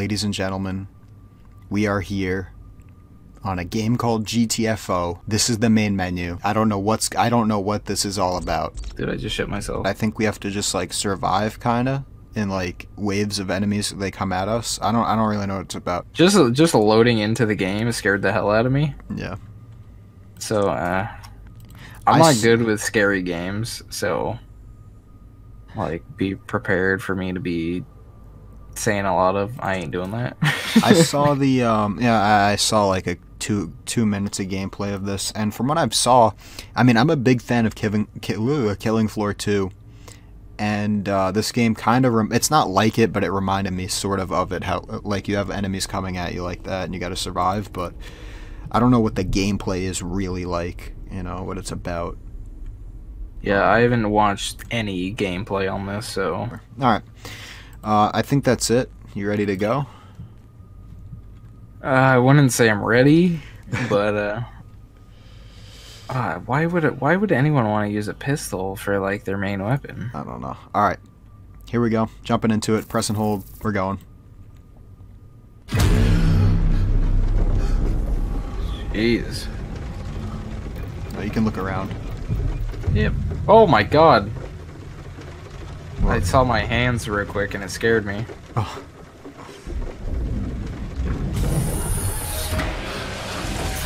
ladies and gentlemen, we are here on a game called GTFO. This is the main menu. I don't know what's I don't know what this is all about. Did I just shit myself? I think we have to just like survive kind of in like waves of enemies they come at us. I don't I don't really know what it's about. Just just loading into the game scared the hell out of me. Yeah. So uh I'm I not good with scary games, so like be prepared for me to be saying a lot of I ain't doing that. I saw the um yeah I I saw like a two two minutes of gameplay of this and from what I've saw, I mean I'm a big fan of Killing Kill, Killing Floor 2 and uh, this game kind of rem- it's not like it but it reminded me sort of of it how like you have enemies coming at you like that and you got to survive but I don't know what the gameplay is really like you know what it's about. Yeah, I haven't watched any gameplay on this, so. All right uh, I think that's it. You ready to go? Uh, I wouldn't say I'm ready, but uh uh, why would it, why would anyone want to use a pistol for like their main weapon? I don't know. All right. Here we go. Jumping into it. Press and hold. We're going. Jeez. Uh, you can look around. Yep. Oh my god. I saw my hands real quick and it scared me. Oh.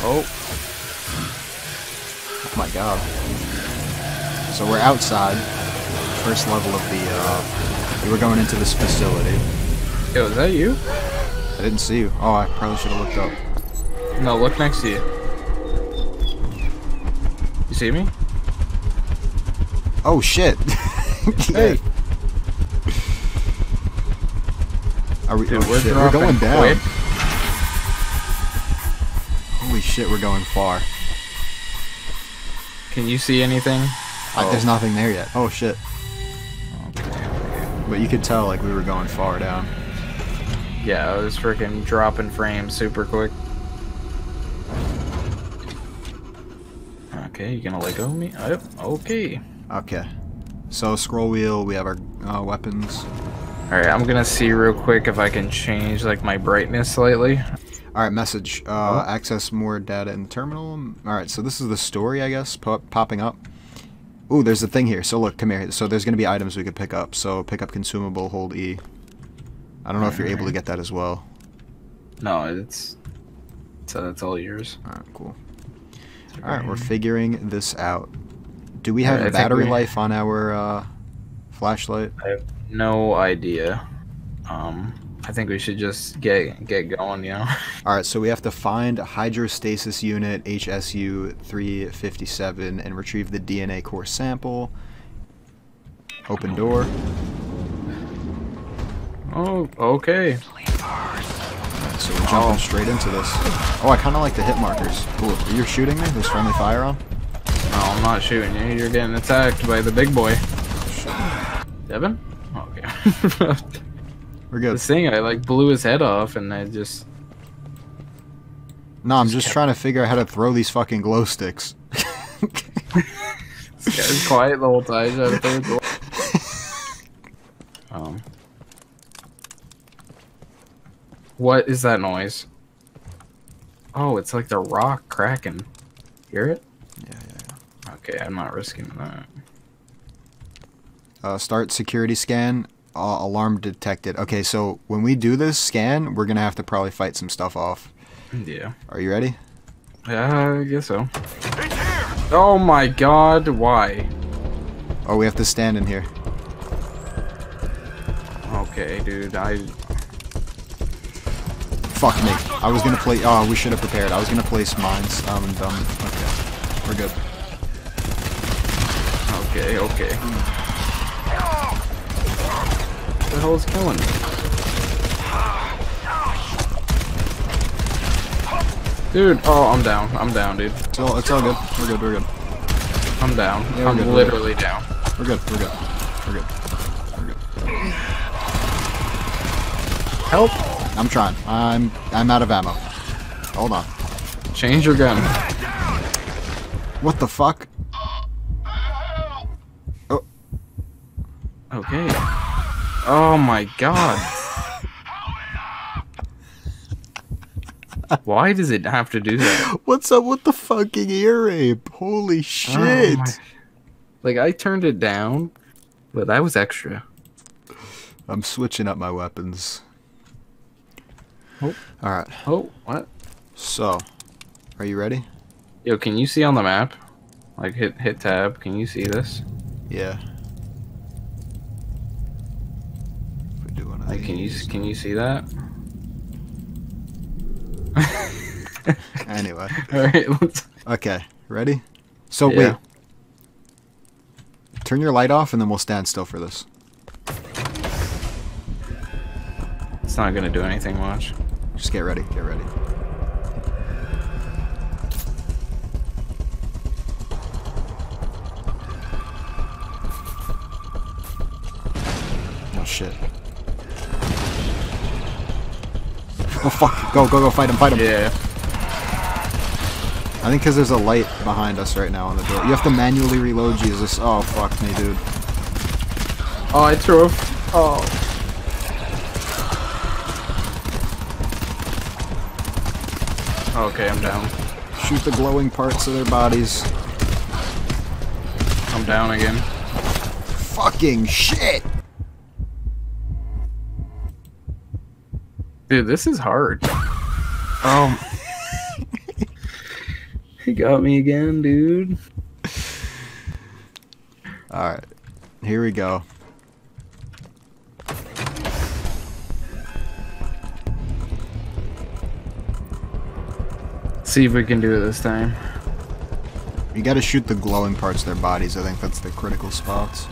Oh, Oh my god. So we're outside, first level of the, uh, we were going into this facility. yo, is that you? I didn't see you. Oh, I probably should have looked up. No, look next to you. You see me? Oh shit! Hey. Are we, Dude, oh, we're shit, we're going down. quick. Holy shit, we're going far. Can you see anything? Uh, Oh. there's nothing there yet. Oh shit. Okay. But you could tell like we were going far down. Yeah, I was freaking dropping frames super quick. Okay, you gonna let go of me? Yep. Okay. Okay. So scroll wheel, we have our uh, weapons. All right, I'm gonna see real quick if I can change like my brightness slightly. All right, message. Uh, Access more data in the terminal. All right, so this is the story, I guess, po- popping up. Ooh, there's a thing here. So look, come here. So there's gonna be items we could pick up. So pick up consumable, hold E. I don't know if you're able to get that as well. No, it's so that's all yours. All right, cool. All right, we're figuring this out. Do we have think battery we- life on our uh, flashlight? I have no idea. Um, I think we should just get get going. You know. All right, so we have to find a hydrostasis unit HSU 357 and retrieve the DNA core sample. Open door. Oh, okay. So we're jumping Oh. straight into this. Oh, I kind of like the hit markers. Cool. You're shooting me? There's friendly fire on? No, I'm not shooting you. You're getting attacked by the big boy. Devin? We're good. The thing, I like blew his head off, and I just. No, I'm just trying to figure out how to throw these fucking glow sticks. This guy's quiet the whole time. trying to throw the- um. What is that noise? Oh, it's like the rock cracking. Hear it? Yeah, yeah, yeah. Okay, I'm not risking that. Uh, start security scan. Uh, alarm detected. Okay, so when we do this scan, we're gonna have to probably fight some stuff off. Yeah. Are you ready? Yeah, I guess so. Oh my god, why? Oh, we have to stand in here. Okay, dude, I. Fuck me. I was gonna play. Oh, we should have prepared. I was gonna place mines. Um, I'm dumb. Okay, we're good. Okay, okay. The hell is killing me? Dude, oh, I'm down. I'm down, dude. It's all. It's all good. We're good. We're good. I'm down. Yeah, I'm good, we're literally down. We're good. We're good. We're good. We're good. Help! I'm trying. I'm. I'm out of ammo. Hold on. Change your gun. What the fuck? Oh, Okay. Oh my god. Why does it have to do that? What's up with the fucking ear ape? Holy oh shit! Oh like I turned it down, but that was extra. I'm switching up my weapons. Oh. Alright, Oh, what? so. Are you ready? Yo, can you see on the map? Like hit hit tab. Can you see this? Yeah. If we do one of Like can you can you see that? Anyway. All right. Okay, ready? So Yeah. wait. Turn your light off and then we'll stand still for this. It's not gonna do anything Watch. Just get ready, get ready. Oh shit. Oh fuck, go, go, go, fight him, fight him. Yeah. I think because there's a light behind us right now on the door. You have to manually reload Jesus. Oh fuck me, dude. Oh, I threw. A, oh. Okay, I'm down. Shoot the glowing parts of their bodies. I'm down again. Fucking shit! Dude, this is hard. Um. he got me again, dude. Alright, here we go. See if we can do it this time. You gotta shoot the glowing parts of their bodies. I think that's the critical spots.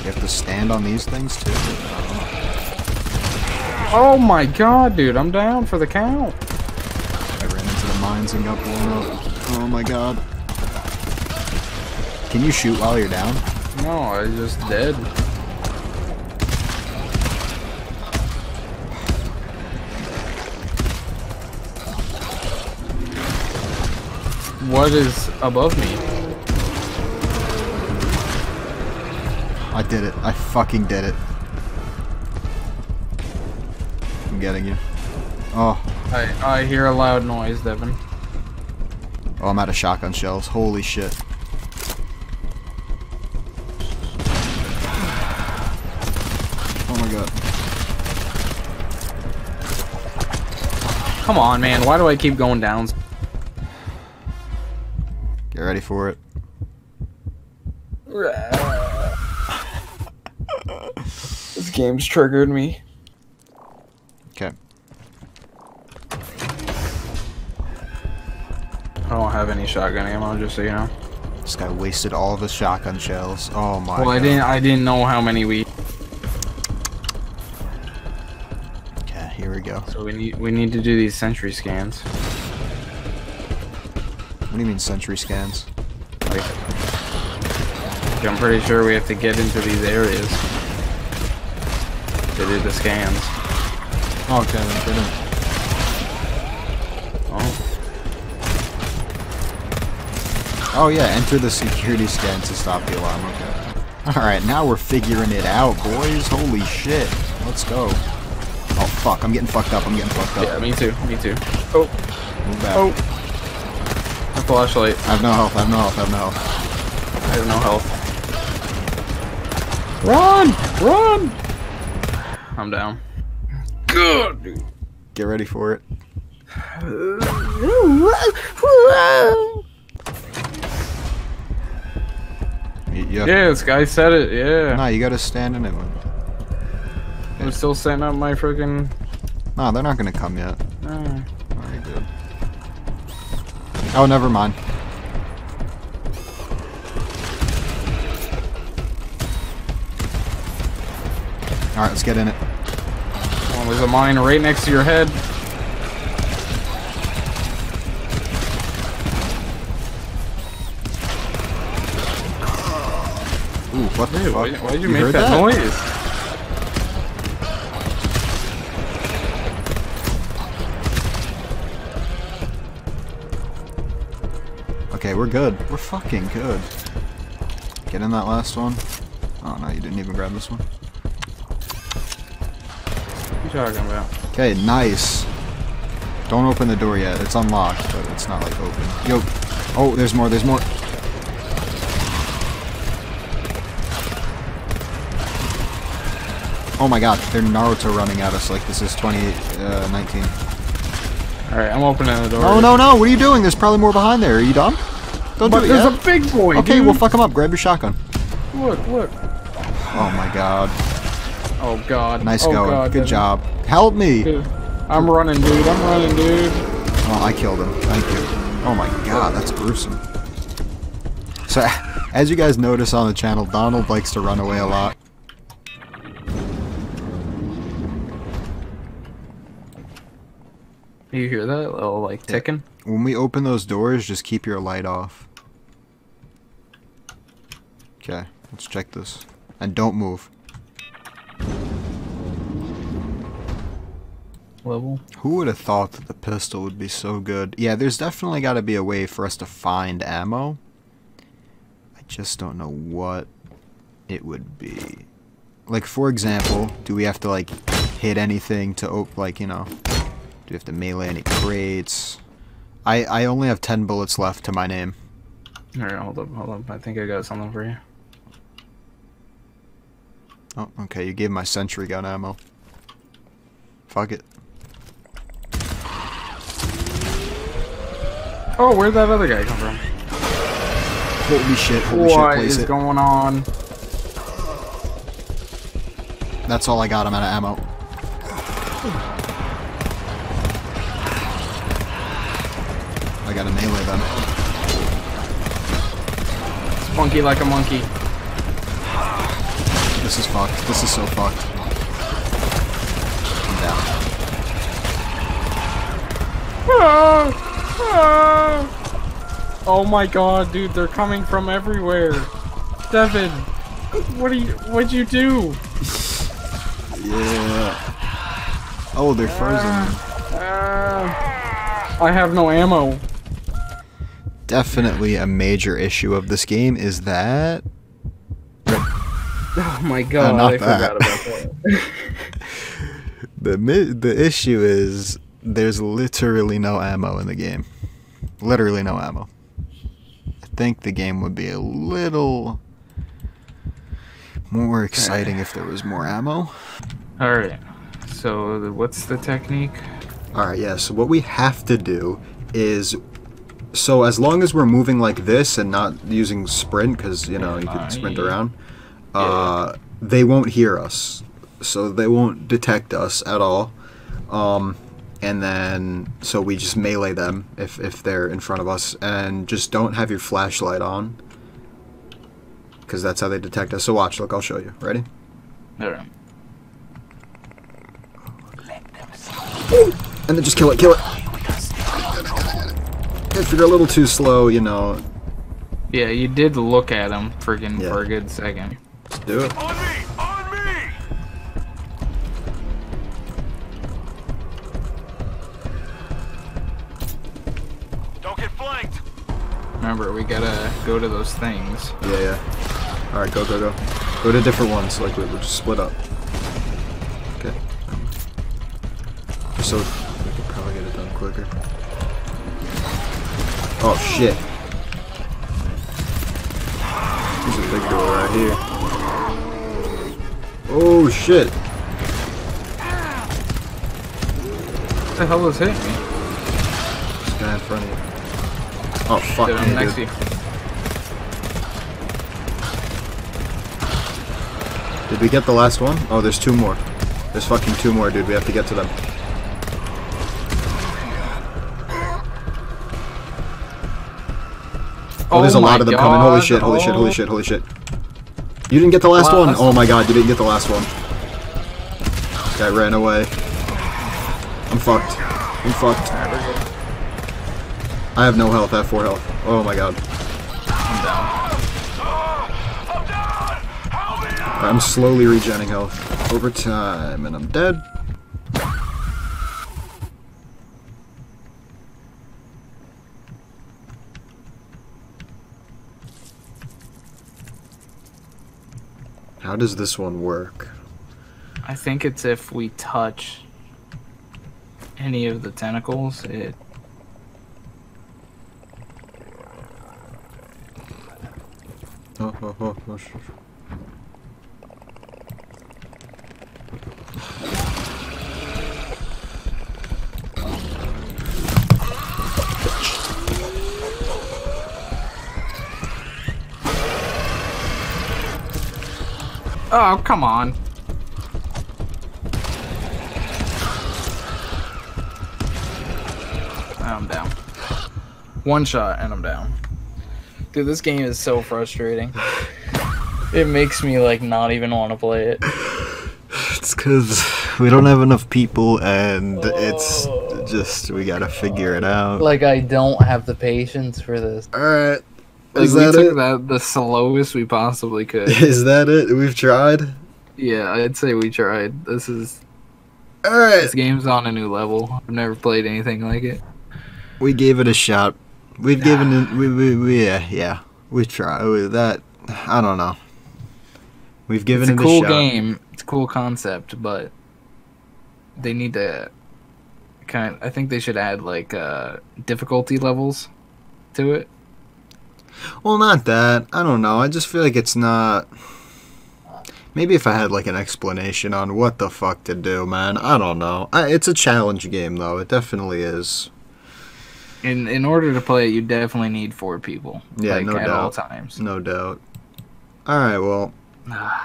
You have to stand on these things too. Oh my god, dude, I'm down for the count. I ran into the mines and got blown up. Oh my god. Can you shoot while you're down? No, I just dead. What is above me? I did it. I fucking did it. I'm getting you. Oh, I I hear a loud noise, Devin. oh, I'm out of shotgun shells. Holy shit. Oh my god. Come on, man. Why do I keep going down? Get ready for it. This game's triggered me. Okay. I don't have any shotgun ammo, just so you know. This guy wasted all of his shotgun shells. Oh my Well, I didn't. I didn't know how many we. Okay, here we go. So we need. We need to do these sentry scans. What do you mean sentry scans? Like, I'm pretty sure we have to get into these areas to do the scans. Oh, okay, then get in. Oh, Oh yeah, enter the security scan to stop the alarm. Okay. Alright, now we're figuring it out, boys. Holy shit. Let's go. Oh fuck, I'm getting fucked up. I'm getting fucked up. yeah, me too. Me too. Oh, Move back. oh. A flashlight. I have no health, I have no health, I have no health. I have no health. Run! Run! I'm down. Good, dude. Get ready for it. You, you Yeah, this guy said it. Yeah. Nah, you gotta stand in it. man. I'm still setting up my freaking. Nah, they're not gonna come yet. Alright, good. Oh, never mind. Alright, let's get in it. oh, there's a mine right next to your head. Ooh, what the Dude, fuck? why, why'd you, make heard that, noise? Okay, we're good. We're fucking good. Get in that last one. Oh no, you didn't even grab this one. You talking about? Okay, nice. Don't open the door yet. It's unlocked, but it's not like open. Yo. Oh, there's more. There's more. Oh my god, they're Naruto running at us like this is 2019. Uh, Alright, I'm opening the door. Oh no no, what are you doing? There's probably more behind there. Are you dumb? Don't But do it there's yet. a big boy, okay, dude. well fuck him up. Grab your shotgun. Look, look. Oh my god. Oh god. Nice oh, going. God, Good job. Help me. Dude, I'm running, dude. I'm running, dude. Oh, I killed him. Thank you. Oh my god, that's gruesome. So, as you guys notice on the channel, Donald likes to run away a lot. You hear that little like ticking? When we open those doors, just keep your light off. Okay, let's check this. And don't move. Level. Who would have thought that the pistol would be so good? Yeah, there's definitely got to be a way for us to find ammo. I just don't know what it would be. Like, for example, do we have to, like, hit anything to open, like, you know, do we have to melee any crates? I, I only have 10 bullets left to my name. Alright, hold up, hold up. I think I got something for you. Oh, okay, you gave my sentry gun ammo. Fuck it. Oh, where'd that other guy come from? Holy shit, holy What shit, place is it. going on? That's all I got, I'm out of ammo. I got a melee them. Funky like a monkey. This is fucked. This is so fucked. I'm down. Oh my god, dude, they're coming from everywhere. Devin, what are you? What'd you do? Yeah. Oh, they're frozen. Ah, I have no ammo. Definitely a major issue of this game is that Oh my god, not I that. forgot about that. the the issue is there's literally no ammo in the game. Literally no ammo. I think the game would be a little more exciting if there was more ammo. All right. So what's the technique? All right, yeah. So what we have to do is, so as long as we're moving like this and not using sprint, because you know you can sprint around, uh, they won't hear us, so they won't detect us at all. Um, and then so we just melee them if if they're in front of us, and just don't have your flashlight on, because that's how they detect us. So watch, look, I'll show you. Ready? All right. And then just kill it, kill it. If you're a little too slow, you know, Yeah, you did look at him friggin' Yeah. for a good second. just do it. Remember, we gotta go to those things. Yeah, yeah. All right, go, go, go. Go to different ones. Like we we'll just split up. Okay. So we could probably get it done quicker. Oh shit! There's a big door right here. Oh shit! What the hell is hitting me? This guy in front of you. Oh fuck I'm next dude. to you. Did we get the last one? Oh, there's two more. There's fucking two more, dude. We have to get to them. Oh, there's a oh lot of them coming. Holy shit, holy shit, holy Oh. shit, holy shit. You didn't get the last one? Last- Oh my god, you didn't get the last one. Guy ran away. I'm fucked. I'm fucked. I have no health. I have four health. Oh my god. I'm down. I'm slowly regenning health over time, and I'm dead. How does this one work? I think it's if we touch any of the tentacles, it Oh, come on. I'm down. One shot and I'm down. Dude, this game is so frustrating. It makes me like not even want to play it. It's because we don't have enough people, and it's oh. just we gotta figure it out. Like I don't have the patience for this. All right, Like is we that took it? that the slowest we possibly could. Is that it? We've tried. yeah, I'd say we tried. This is All right, this game's on a new level. I've never played anything like it. we gave it a shot. We've given it. We, we, we yeah yeah. We try we, that. I don't know. We've given it's a it cool a shot. game. It's a cool concept, but they need to kind. I think they should add like uh, difficulty levels to it. Well, not that. I don't know. I just feel like it's not. Maybe if I had like an explanation on what the fuck to do, man. I don't know. I, it's a challenge game, though. It definitely is. In in order to play it, you definitely need four people. Yeah, like, no at all times. No doubt. All right. Well,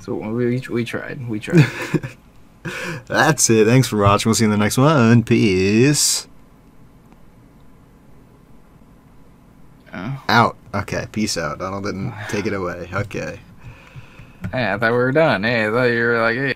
So we we tried. We tried. that's it. Thanks for watching. We'll see you in the next one. Peace. Oh. Out. Okay. Peace out. Donald didn't take it away. Okay. hey, I thought we were done. Hey, I thought you were like, hey.